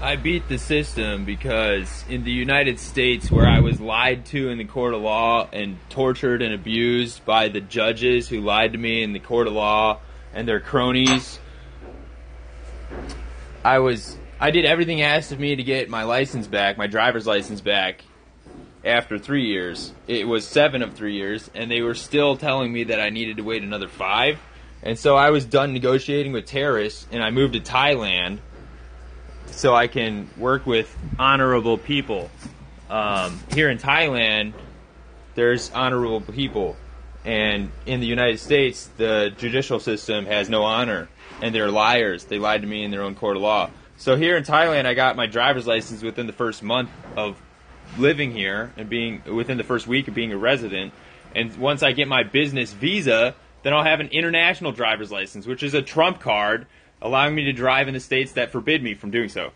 I beat the system because in the United States, where I was lied to in the court of law and tortured and abused by the judges who lied to me in the court of law and their cronies, I was I did everything asked of me to get my license back, my driver's license back after 3 years. It was 7 of 3 years and they were still telling me that I needed to wait another 5. And so I was done negotiating with terrorists and I moved to Thailand so I can work with honorable people. Um, here in Thailand, there's honorable people, and in the United States, the judicial system has no honor, and they're liars. They lied to me in their own court of law. So here in Thailand, I got my driver's license within the first month of living here and being within the first week of being a resident. And once I get my business visa, then I'll have an international driver's license, which is a trump card allowing me to drive in the states that forbid me from doing so.